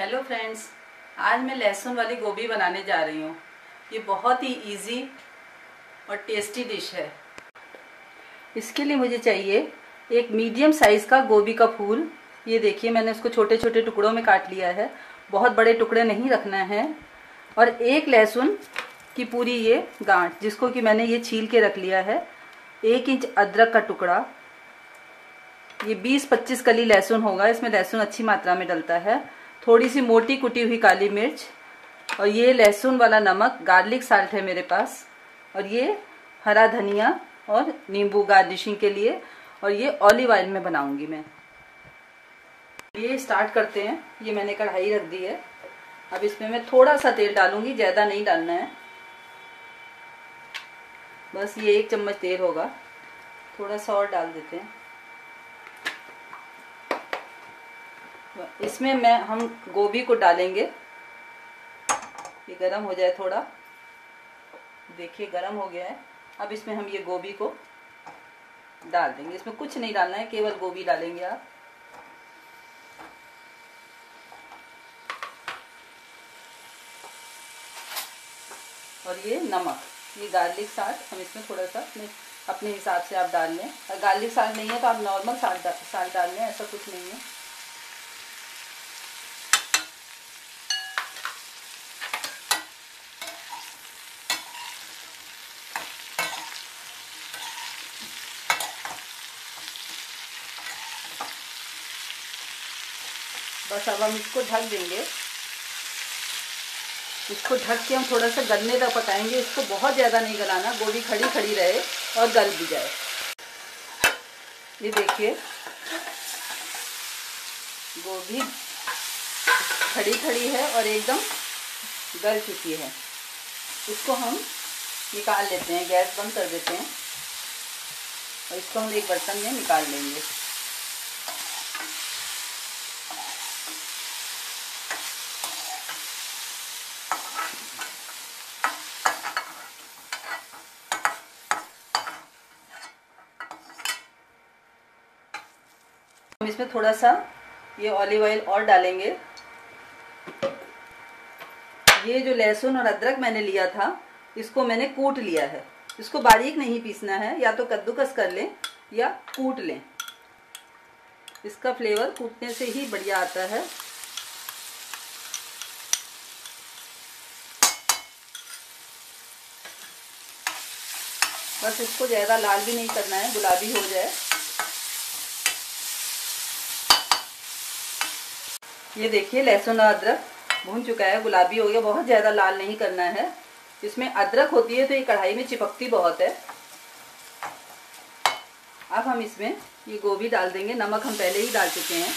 Hello friends आज मैं लहसुन वाली गोभी बनाने जा रही हूँ। ये बहुत ही इजी और टेस्टी डिश है। इसके लिए मुझे चाहिए एक मीडियम साइज़ का गोभी का फूल। ये देखिए, मैंने इसको छोटे छोटे टुकड़ों में काट लिया है। बहुत बड़े टुकड़े नहीं रखना है। और एक लहसुन की पूरी ये गांठ, जिसको कि मैंने ये छील के रख लिया है, एक इंच अदरक का टुकड़ा। ये 20-25 कली लहसुन होगा। इसमें लहसुन अच्छी मात्रा में डलता है। थोड़ी सी मोटी कुटी हुई काली मिर्च और ये लहसुन वाला नमक, गार्लिक साल्ट है मेरे पास और ये हरा धनिया और नींबू गार्निशिंग के लिए और ये ऑलिव ऑयल में बनाऊँगी मैं। ये स्टार्ट करते हैं। ये मैंने कढ़ाई रख दी है। अब इसमें मैं थोड़ा सा तेल डालूँगी, ज़्यादा नहीं डालना है। बस ये एक चम्मच तेल होगा। थोड़ा सा और डाल देते हैं। इसमें मैं, हम गोभी को डालेंगे। ये गरम हो जाए थोड़ा। देखिए, गरम हो गया है। अब इसमें हम ये गोभी को डाल देंगे। इसमें कुछ नहीं डालना है, केवल गोभी डालेंगे आप। और ये नमक, ये गार्लिक साल्ट हम इसमें थोड़ा सा अपने अपने हिसाब से आप डाल लें। गार्लिक साल्ट नहीं है तो आप नॉर्मल साल्ट साल्ट डाल लें, ऐसा कुछ नहीं है। बस अब हम इसको ढक देंगे। इसको ढक के हम थोड़ा सा गलने तक पकाएँगे। इसको बहुत ज़्यादा नहीं गलाना, गोभी खड़ी खड़ी रहे और गल भी जाए। ये देखिए। गोभी खड़ी खड़ी है और एकदम गल चुकी है। इसको हम निकाल लेते हैं, गैस बंद कर देते हैं। और इसको हम एक बर्तन में निकाल लेंगे। हम इसमें थोड़ा सा ये ऑलिव ऑयल और डालेंगे। ये जो लहसुन और अदरक मैंने लिया था, इसको मैंने कूट लिया है। इसको बारीक नहीं पीसना है, या तो कद्दूकस कर लें, या कूट लें। इसका फ्लेवर कूटने से ही बढ़िया आता है। बस इसको ज़्यादा लाल भी नहीं करना है, गुलाबी हो जाए। ये देखिए, लहसुन और अदरक भून चुका है। गुलाबी हो गया, बहुत ज़्यादा लाल नहीं करना है। इसमें अदरक होती है तो ये कढ़ाई में चिपकती बहुत है। अब हम इसमें ये गोभी डाल देंगे। नमक हम पहले ही डाल चुके हैं।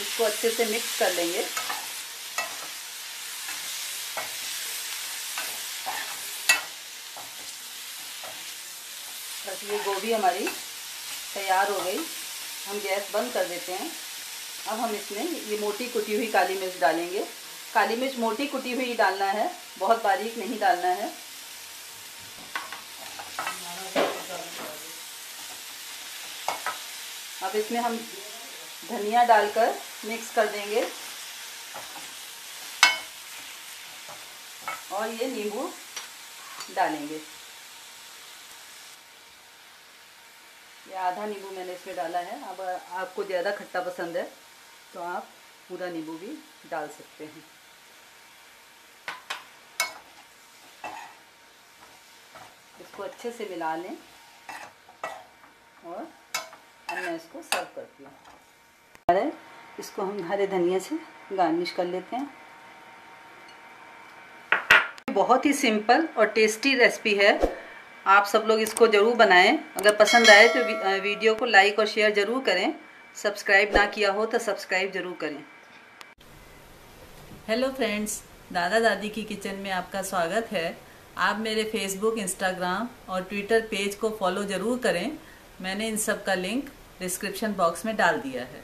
इसको अच्छे से मिक्स कर लेंगे। बस ये गोभी हमारी तैयार हो गई। हम गैस बंद कर देते हैं। अब हम इसमें ये मोटी कुटी हुई काली मिर्च डालेंगे। काली मिर्च मोटी कुटी हुई डालना है, बहुत बारीक नहीं डालना है। अब इसमें हम धनिया डालकर मिक्स कर देंगे। और ये नींबू डालेंगे। ये आधा नींबू मैंने इसमें डाला है। अब आपको ज़्यादा खट्टा पसंद है। तो आप पूरा नींबू भी डाल सकते हैं। इसको अच्छे से मिला लें और अब मैं इसको सर्व करती हूँ। अरे इसको हम हरे धनिया से गार्निश कर लेते हैं। बहुत ही सिंपल और टेस्टी रेसिपी है। आप सब लोग इसको ज़रूर बनाएँ। अगर पसंद आए तो वीडियो को लाइक और शेयर ज़रूर करें। सब्सक्राइब ना किया हो तो सब्सक्राइब ज़रूर करें। हेलो फ्रेंड्स, दादा दादी की किचन में आपका स्वागत है। आप मेरे फेसबुक इंस्टाग्राम और ट्विटर पेज को फॉलो ज़रूर करें। मैंने इन सब का लिंक डिस्क्रिप्शन बॉक्स में डाल दिया है।